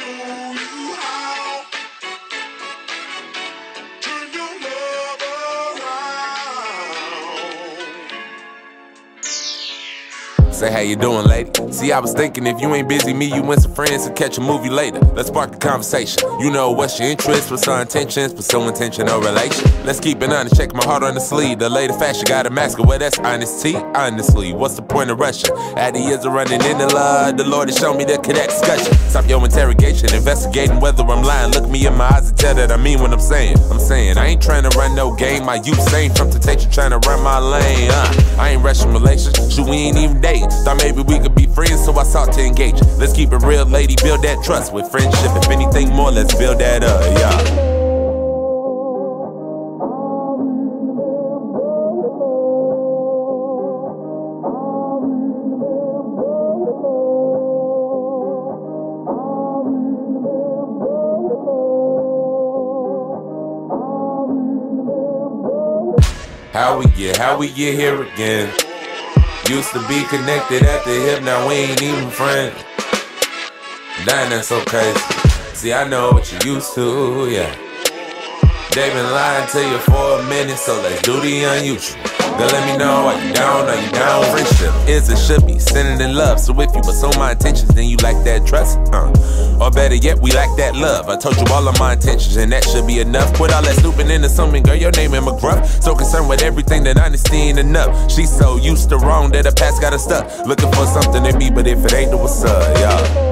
show. Say, how you doing, lady? See, I was thinking if you ain't busy, me, you and some friends to catch a movie later. Let's spark the conversation. You know what's your interest, what's our intentions, pursue intentional relation. Let's keep it honest, check my heart on the sleeve. The lady fashion got a mask, well, that's honesty. Honestly, what's the point of rushing? At the years of running in the love, the Lord has shown me the connect discussion. Stop your interrogation, investigating whether I'm lying. Look me in my eyes and tell that I mean what I'm saying. I'm saying I ain't trying to run no game. My youth sane from temptation, trying to run my lane. Uh, I ain't rushing relations, shoot, we ain't even dating. Thought maybe we could be friends, so I sought to engage. Let's keep it real, lady. Build that trust with friendship. If anything more, let's build that up, yeah. How we get, how we get here again? Used to be connected at the hip, now we ain't even friends. Damn, that's crazy. See, I know what you used to, yeah. They been lying to you for a minute, so let's do the unusual. Girl, let me know are you down, are you down? Friendship is it should be, sending in love. So if you was on my intentions, then you like that trust, huh? Or better yet, we like that love. I told you all of my intentions, and that should be enough. Quit all that snooping and assuming, girl, your name in McGruff. So concerned with everything that honesty ain't enough. She's so used to wrong that her past got her stuck. Looking for something in me, but if it ain't, then what's up, y'all?